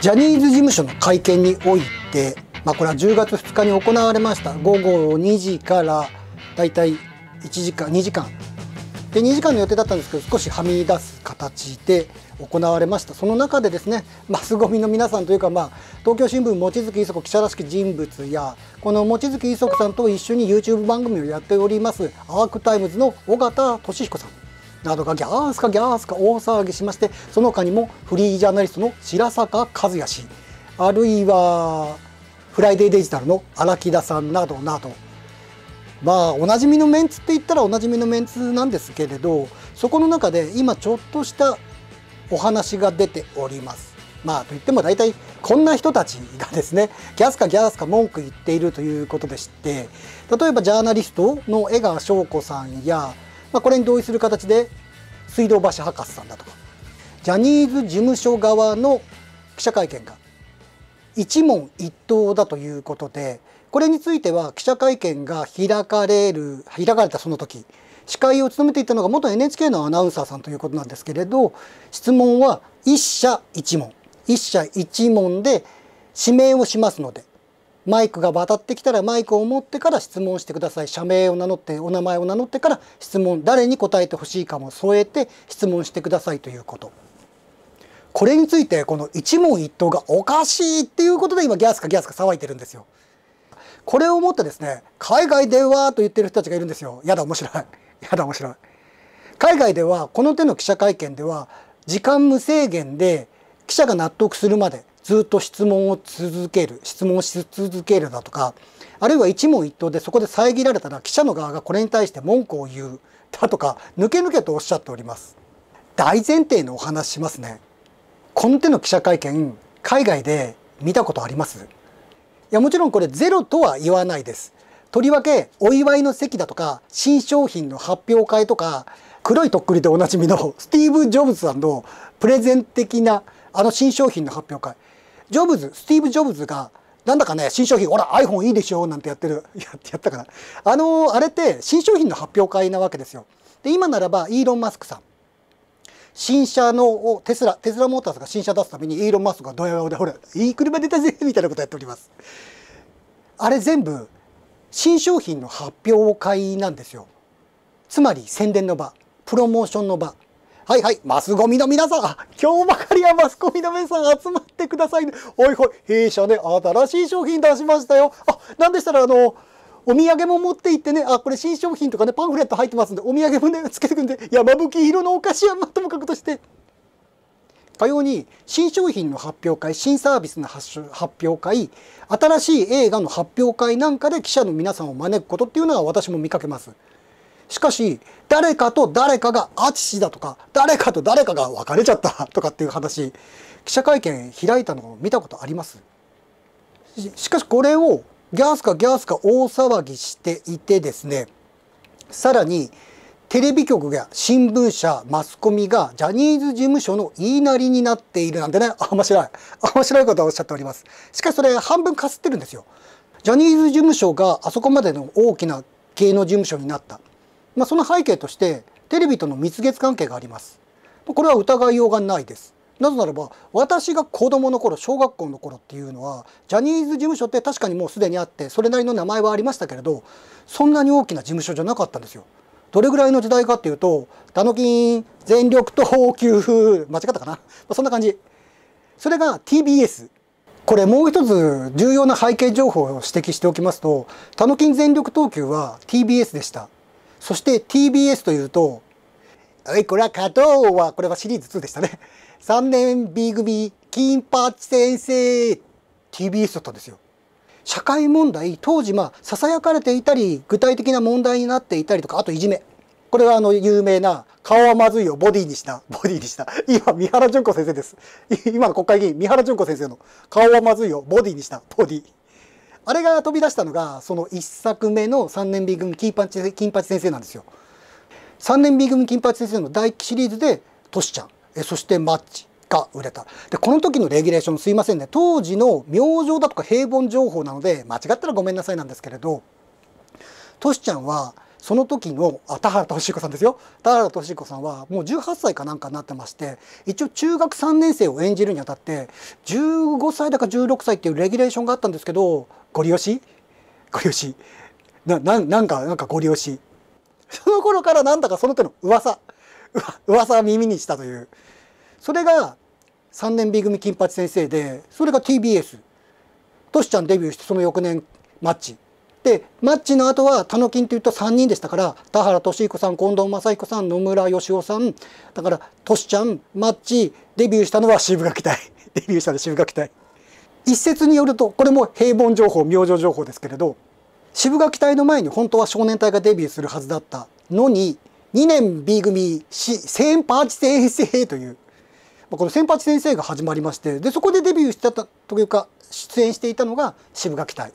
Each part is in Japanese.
ジャニーズ事務所の会見において、まあ、これは10月2日に行われました。午後2時からだいたい1時間2時間。で2時間の予定だったんですけど少しはみ出す形で行われました。その中でですねマスゴミの皆さんというか、まあ、東京新聞望月衣塑子記者らしき人物やこの望月衣塑子さんと一緒に YouTube 番組をやっておりますアークタイムズの尾形聡彦さん。などがギャースかギャースか大騒ぎしましてその他にもフリージャーナリストの白坂和哉氏あるいはフライデーデジタルの荒木田さんなどなどまあおなじみのメンツって言ったらおなじみのメンツなんですけれどそこの中で今ちょっとしたお話が出ております。まあといっても大体こんな人たちがですねギャスかギャスか文句言っているということでして例えばジャーナリストの江川翔子さんや、まあ、これに同意する形で水道橋博士さんだとか。ジャニーズ事務所側の記者会見が一問一答だということでこれについては記者会見が開かれる開かれたその時司会を務めていたのが元 NHK のアナウンサーさんということなんですけれど質問は一社一問。一社一問で指名をしますのでマイクが渡ってきたらマイクを持ってから質問してください。社名を名乗ってお名前を名乗ってから質問誰に答えてほしいかも添えて質問してくださいということ。これについてこの一問一答がおかしいっていうことで今ギャスかギャスか騒いでるんですよ。これをもってですね海外ではと言ってる人たちがいるんですよ。やだ面白い。やだ面白い。海外ではこの手の記者会見では時間無制限で記者が納得するまでずっと質問を続ける質問し続けるだとかあるいは一問一答でそこで遮られたら記者の側がこれに対して文句を言うだとか抜け抜けとおっしゃっております。大前提のお話しますね。この手の記者会見海外で見たことあります？いやもちろんこれゼロとは言わないです。とりわけお祝いの席だとか新商品の発表会とか黒いとっくりでおなじみの スティーブ・ジョブズさんのプレゼン的なあの新商品の発表会。ジョブズスティーブ・ジョブズがなんだかね新商品ほら iPhone いいでしょなんてやってる。ややったかな。あのあれって新商品の発表会なわけですよ。で今ならばイーロン・マスクさん。新車のテスラテスラモーターズが新車出すためにイーロン・マスクがドヤ顔でほらいい車出たぜ みたいなことやっております。あれ全部新商品の発表会なんですよ。つまり宣伝の場プロモーションの場。はいはいマスゴミの皆さん今日ばかりはマスコミの皆さん集まってください。ねおいおい弊社ね新しい商品出しましたよ。あなんでしたらあのお土産も持って行ってね、あ、これ新商品とかね、パンフレット入ってますんで、お土産もね、つけてくんで、山吹色のお菓子はまともかくとして、かように新商品の発表会新サービスの発表会新しい映画の発表会なんかで記者の皆さんを招くことっていうのは私も見かけます。しかし誰かと誰かがアチだとか誰かと誰かが別れちゃった とかっていう話記者会見開いたのを見たことあります？しかしこれをギャースかギャースか大騒ぎしていてですねさらにテレビ局や新聞社マスコミがジャニーズ事務所の言いなりになっているなんてね面白い面白いことをおっしゃっております。しかしそれ半分かすってるんですよ。ジャニーズ事務所があそこまでの大きな芸能事務所になった、まあ、その背景としてテレビとの蜜月関係がありますこれは疑いようがないですなぜならば私が子供の頃小学校の頃っていうのはジャニーズ事務所って確かにもうすでにあってそれなりの名前はありましたけれどそんなに大きな事務所じゃなかったんですよどれぐらいの時代かっていうと、タノキン全力投球風、間違ったかな、まあ、そんな感じ。それが TBS。これもう一つ重要な背景情報を指摘しておきますと、タノキン全力投球は TBS でした。そして TBS というと、はい、これは加藤は、これはシリーズ2でしたね。3年 B 組、金八先生、TBS だったんですよ。社会問題当時まあささやかれていたり具体的な問題になっていたりとかあといじめこれはあの有名な顔はまずいをボディにしたボディにした今三原淳子先生です今の国会議員三原淳子先生の顔はまずいをボディにしたボディあれが飛び出したのがその1作目の3年 B 組金八金八先生なんですよ3年 B 組金八先生の第1シリーズでトシちゃんえそしてマッチが売れた。で、この時のレギュレーションすいませんね。当時の明星だとか平凡情報なので、間違ったらごめんなさいなんですけれど、トシちゃんはその時のあ田原俊彦さんですよ田原俊彦さんはもう18歳かなんかになってまして一応中学3年生を演じるにあたって15歳だか16歳っていうレギュレーションがあったんですけどご利用し？ご利用し？なななんかなんかご利用し？その頃からなんだかその手の噂。噂は耳にしたという。それが3年 B 組金八先生でそれが TBS トシちゃんデビューしてその翌年マッチ。でマッチの後はタノキンというと3人でしたから田原俊彦さん近藤正彦さん野村義雄さん。だからトシちゃんマッチデビューしたのは渋垣隊。デビューしたの渋垣隊。一説によるとこれも平凡情報明星情報ですけれど渋垣隊の前に本当は少年隊がデビューするはずだったのに2年 B 組先八先生というこの先八先生が始まりましてでそこでデビューしてたというか出演していたのが渋垣隊。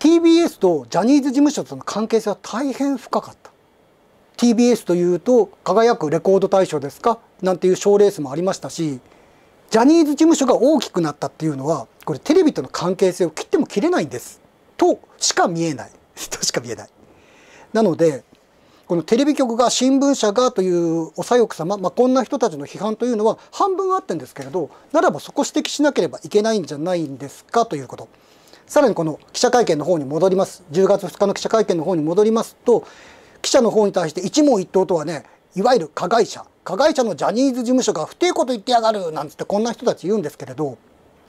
TBS とジャニーズ事務所との関係性は大変深かった。TBS というと輝くレコード大賞ですか？なんていう賞レースもありましたしジャニーズ事務所が大きくなったっていうのはこれテレビとの関係性を切っても切れないんですとしか見えない。としか見えない。なのでこのテレビ局が新聞社がというお左翼様、まあ、こんな人たちの批判というのは半分あってんですけれどならばそこ指摘しなければいけないんじゃないんですかということ。さらにこの記者会見の方に戻ります。10月2日の記者会見の方に戻りますと記者の方に対して一問一答とはねいわゆる加害者加害者のジャニーズ事務所が不定こと言ってやがるなんつってこんな人たち言うんですけれど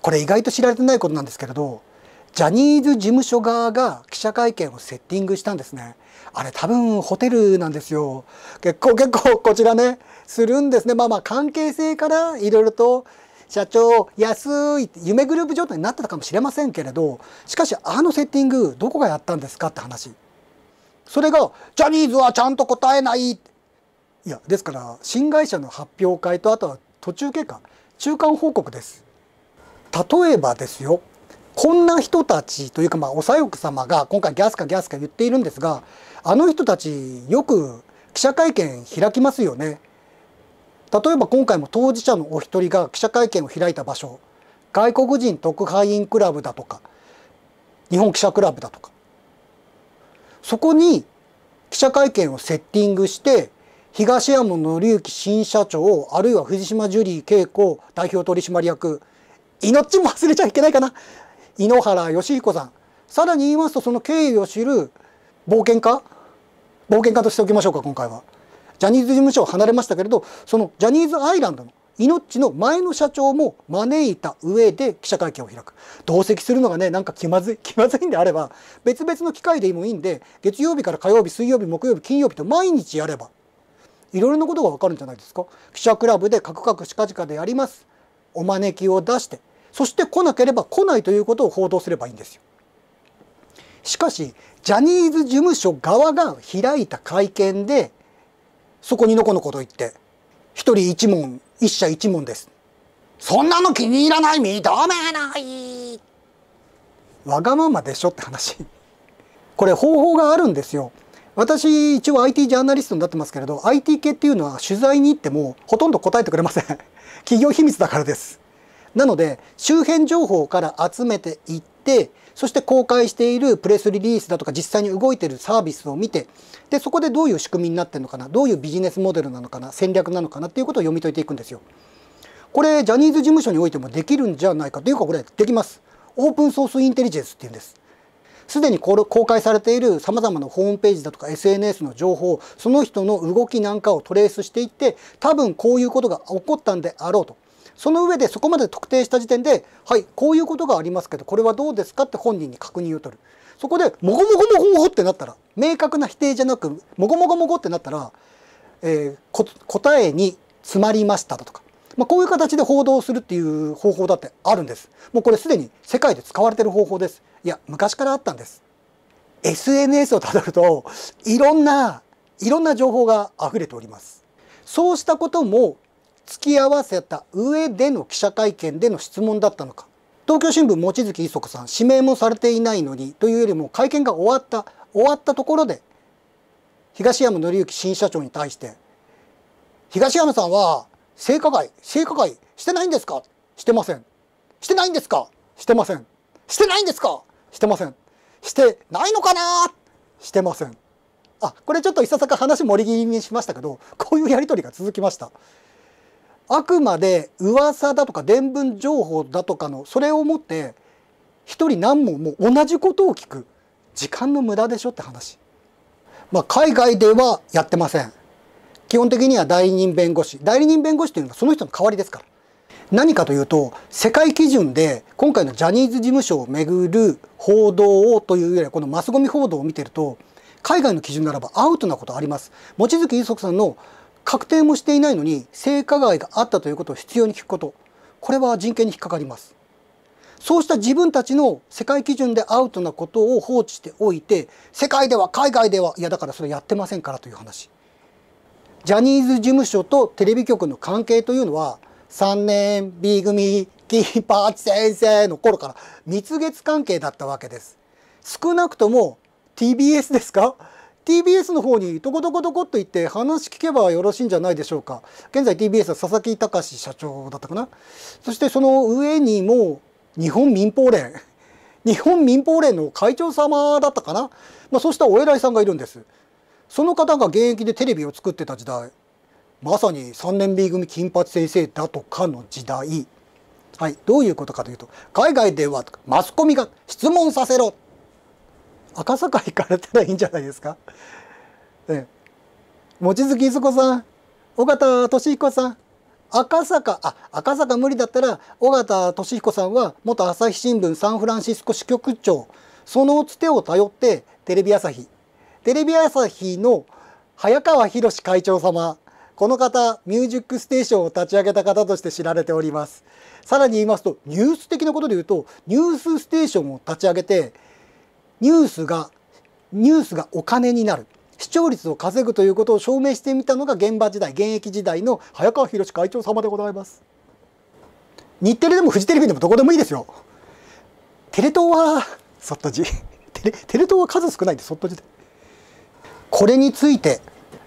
これ意外と知られてないことなんですけれどジャニーズ事務所側が記者会見をセッティングしたんですね。あれ多分ホテルなんですよ。結構結構こちらね、するんですね。まあまあ関係性からいろいろと社長安い夢グループ状態になってたかもしれませんけれど、しかしあのセッティングどこがやったんですかって話。それがジャニーズはちゃんと答えない。いや、ですから新会社の発表会とあとは途中経過、中間報告です。例えばですよ、こんな人たちというかまあお左翼様が今回ギャスかギャスか言っているんですがあの人たちよく記者会見開きますよね。例えば今回も当事者のお一人が記者会見を開いた場所外国人特派員クラブだとか日本記者クラブだとかそこに記者会見をセッティングして東山紀之新社長あるいは藤島ジュリー景子代表取締役。命も忘れちゃいけないかな。井ノ原快彦さん。さらに言いますとその経緯を知る冒険家？冒険家としておきましょうか今回は。ジャニーズ事務所を離れましたけれどそのジャニーズアイランドの命の前の社長も招いた上で記者会見を開く。同席するのがねなんか気まずい 気まずいんであれば別々の機会でもいいんで月曜日から火曜日水曜日木曜日金曜日と毎日やればいろいろなことがわかるんじゃないですか？記者クラブでカクカクしかじかでやりますお招きを出してそして来なければ来ないということを報道すればいいんですよ。しかしジャニーズ事務所側が開いた会見でそこにのこのこと言って一人一問一社一問です。そんなの気に入らない認めないわがままでしょって話。これ方法があるんですよ。私一応 IT ジャーナリストになってますけれど IT 系っていうのは取材に行ってもほとんど答えてくれません。企業秘密だからです。なので周辺情報から集めていってそして公開しているプレスリリースだとか実際に動いているサービスを見てでそこでどういう仕組みになってるのかなどういうビジネスモデルなのかな戦略なのかなっていうことを読み解いていくんですよ。これジャニーズ事務所においてもできるんじゃないかというかこれできます。オープンソースインテリジェンスっていうんです。すでに公開されているさまざまなホームページだとか SNS の情報その人の動きなんかをトレースしていって多分こういうことが起こったんであろうと。その上でそこまで特定した時点ではいこういうことがありますけどこれはどうですかって本人に確認を取る。そこでもごもごもごもごってなったら明確な否定じゃなくもごもごもごってなったら、えー、答えに詰まりましただとか、まあ、こういう形で報道するっていう方法だってあるんです。もうこれすでに世界で使われてる方法です。いや昔からあったんです。SNS をたどるといろんないろんな情報が溢れております。そうしたことも付き合わせた上での記者会見での質問だったのか。東京新聞望月磯子さん指名もされていないのにというよりも会見が終わった終わったところで東山紀之新社長に対して東山さんは性加害性加害してないんですか？してません。してないんですか？してません。してないんですか？してません。してないのかな？してません。あこれちょっといささか話盛り気味にしましたけどこういうやり取りが続きました。あくまで噂だとか伝聞情報だとかのそれをもって一人何問も同じことを聞く時間の無駄でしょって話。まあ、海外ではやってません。基本的には代理人弁護士。代理人弁護士というのはその人の代わりですから。何かというと、世界基準で今回のジャニーズ事務所をめぐる報道をというよりはこのマスゴミ報道を見てると、海外の基準ならばアウトなことあります。望月裕則さんの確定もしていないのに性加害があったということを必要に聞くこと。これは人権に引っかかります。そうした自分たちの世界基準でアウトなことを放置しておいて、世界では海外では、いやだからそれやってませんからという話。ジャニーズ事務所とテレビ局の関係というのは、3年 B 組金八先生の頃から蜜月関係だったわけです。少なくとも TBS ですか？TBS の方にとことことこっと言って話聞けばよろしいんじゃないでしょうか。現在 TBS は佐々木隆社長だったかな。そしてその上にも日本民放連日本民放連の会長様だったかな、まあ、そうしたお偉いさんがいるんですその方が現役でテレビを作ってた時代まさに3年 B 組金八先生だとかの時代。はいどういうことかというと海外ではマスコミが質問させろ。赤坂行かれたらいいんじゃないですか、ね、望月磯子さん尾形俊彦さん赤坂あ赤坂無理だったら尾形俊彦さんは元朝日新聞サンフランシスコ支局長。そのつてを頼ってテレビ朝日テレビ朝日の早川博会長様この方ミュージックステーションを立ち上げた方として知られております。さらに言いますとニュース的なことで言うとニュースステーションを立ち上げてニュースがニュースがお金になる視聴率を稼ぐということを証明してみたのが現場時代現役時代の早川博会長様でございます。日テレでもフジテレビでもどこでもいいですよ。テレ東はそっとじテレテレ東は数少ないんでそっとじでこれについて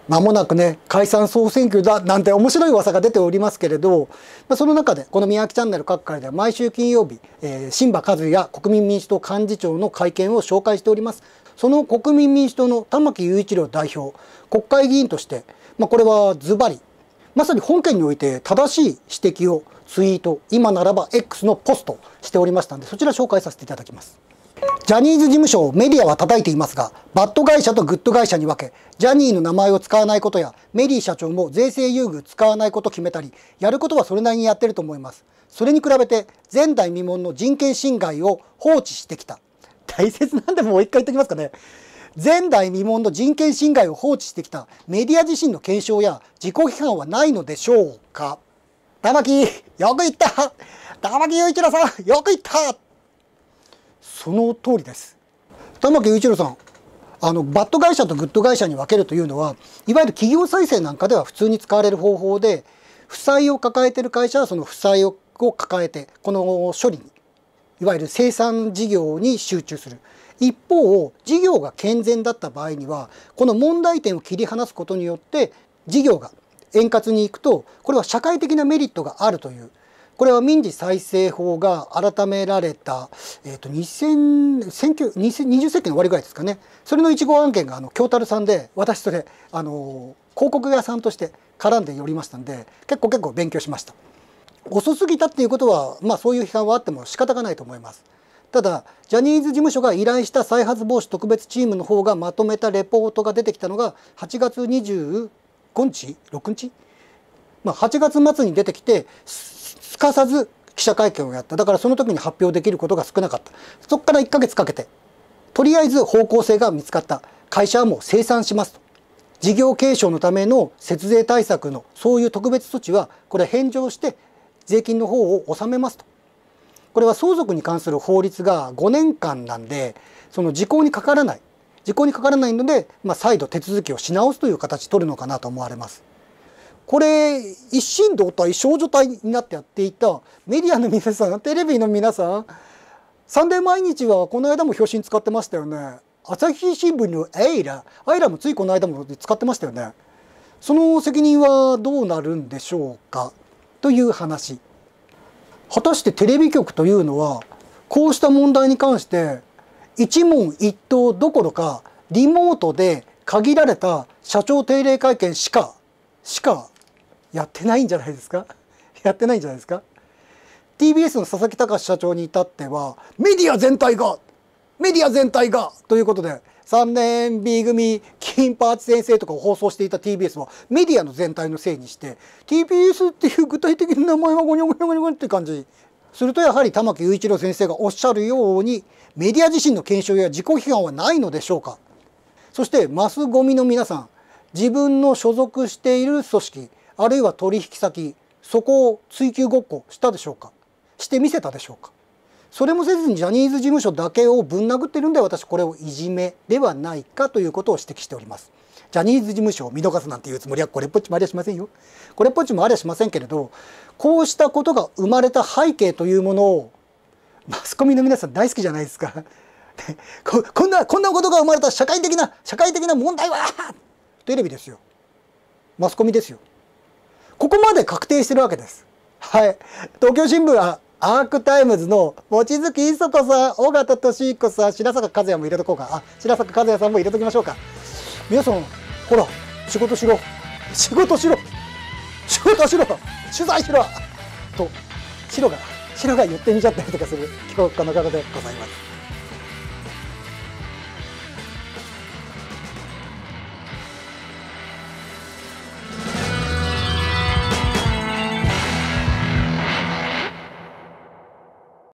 間もなくね解散総選挙だなんて面白い噂が出ておりますけれど、まあ、その中でこの宮城チャンネル各界では毎週金曜日、えー、新馬和也国民民主党幹事長の会見を紹介しております。その国民民主党の玉木雄一郎代表国会議員として、まあ、これはズバリまさに本件において正しい指摘をツイート今ならば X のポストしておりましたのでそちら紹介させていただきます。ジャニーズ事務所をメディアは叩いていますがバッド会社とグッド会社に分けジャニーの名前を使わないことやジュリー社長も税制優遇使わないこと決めたりやることはそれなりにやってると思います。それに比べて前代未聞の人権侵害を放置してきた。大切なんでもう一回言っておきますかね。前代未聞の人権侵害を放置してきたメディア自身の検証や自己批判はないのでしょうか。玉木、よく言った。玉木雄一郎さん、よく言った。その通りです。玉木雄一郎さん、あの、バッド会社とグッド会社に分けるというのは、いわゆる企業再生なんかでは普通に使われる方法で、負債を抱えている会社はその負債を抱えて、この処理にいわゆる清算事業に集中する。一方、事業が健全だった場合には、この問題点を切り離すことによって、事業が円滑にいくと、これは社会的なメリットがあるという、これは民事再生法が改められた、えっ、ー、と、2000、20世紀の終わりぐらいですかね。それの1号案件が、あの、京樽さんで、私それ、あの、広告屋さんとして絡んで寄りましたんで、結構結構勉強しました。遅すぎたっていうことは、まあそういう批判はあっても仕方がないと思います。ただ、ジャニーズ事務所が依頼した再発防止特別チームの方がまとめたレポートが出てきたのが8月25日 ?6 日？まあ8月末に出てきて、かさず記者会見をやった。だからその時に発表できることが少なかった。そこから1ヶ月かけて、とりあえず方向性が見つかった。会社はもう生産しますと。事業継承のための節税対策のそういう特別措置はこれ返上して税金の方を納めますと。これは相続に関する法律が5年間なんで、その時効にかからない。時効にかからないので、まあ、再度手続きをし直すという形取るのかなと思われます。これ、一心同体、少女体になってやっていたメディアの皆さん、テレビの皆さん、サンデー毎日はこの間も表紙に使ってましたよね。朝日新聞のエイラ、アイラもついこの間も使ってましたよね。その責任はどうなるんでしょうか。という話果たしてテレビ局というのはこうした問題に関して一問一答どころかリモートで限られた社長定例会見しかしかやってないんじゃないですか？やってないんじゃないですか？TBS の佐々木隆社長に至ってはメディア全体がメディア全体がということで3年 B 組金八先生とかを放送していた TBS はメディアの全体のせいにして TBS っていう具体的な名前はゴニョゴニョゴニョゴニョって感じ。するとやはり玉木雄一郎先生がおっしゃるようにメディア自身の検証や自己批判はないのでしょうか？そしてマスゴミの皆さん自分の所属している組織あるいは取引先そこを追及ごっこしたでしょうか？してみせたでしょうか？それもせずにジャニーズ事務所だけをぶん殴ってるんで私これをいじめではないかということを指摘しております。ジャニーズ事務所を見逃すなんていうつもりはこれっぽっちもありゃしませんよ。これっぽっちもありゃしませんけれどこうしたことが生まれた背景というものをマスコミの皆さん大好きじゃないですか。ここんなこんなことが生まれた社会的な社会的な問題は！テレビですよ。マスコミですよ。ここまで確定してるわけですはい東京新聞はアークタイムズの望月衣塑子さん、尾形聡彦さん、白坂和哉も入れとこうか。あ、白坂和哉さんも入れときましょうか。皆さん、ほら、仕事しろ。仕事しろ。仕事しろ。取材しろ。と、白が、白が言ってみちゃったりとかする、帰国家の方でございます。